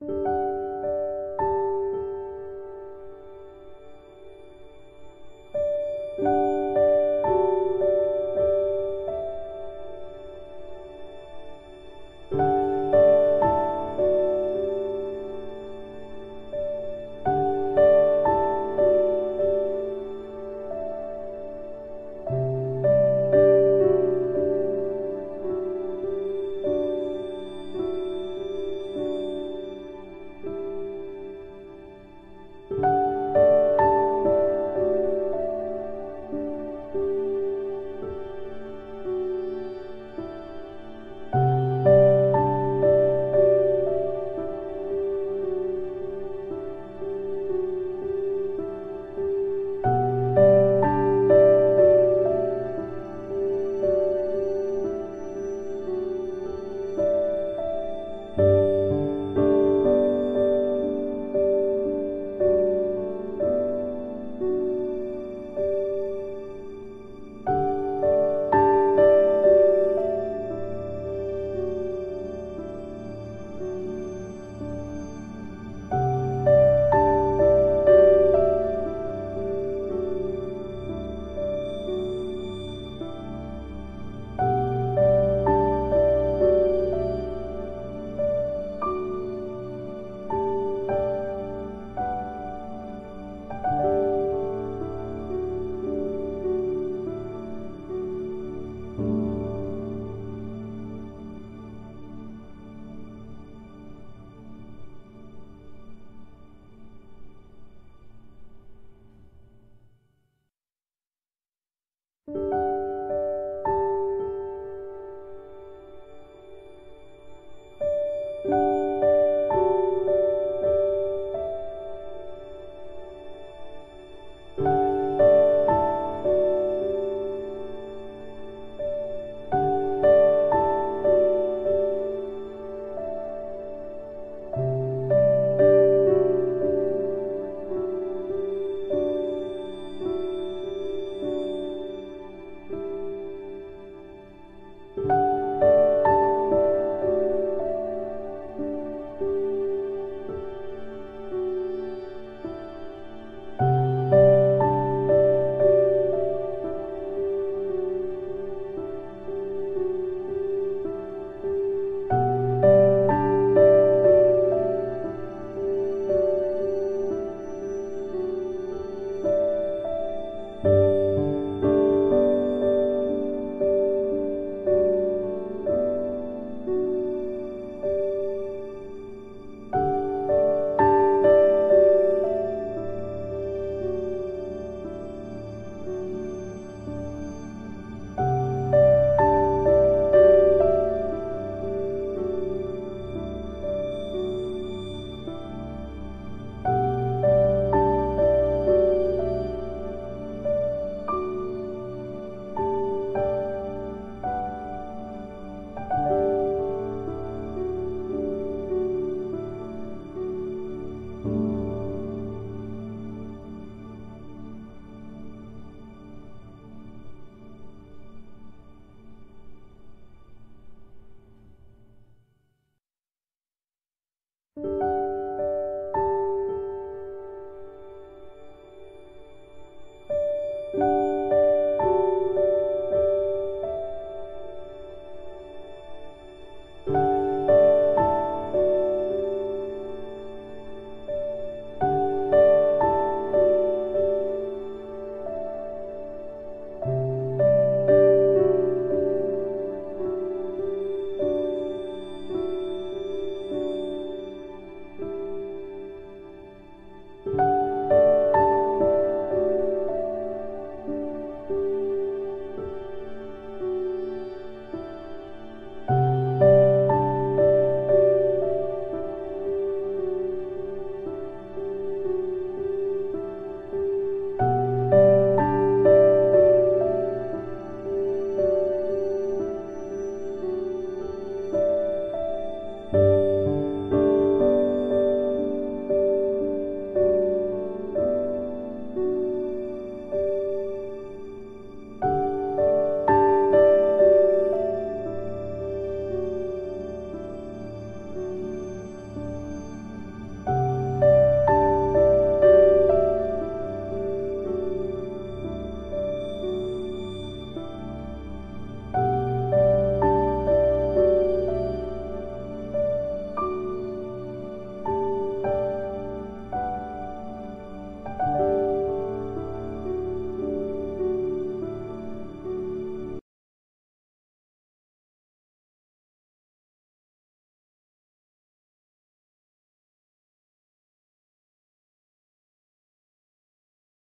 Música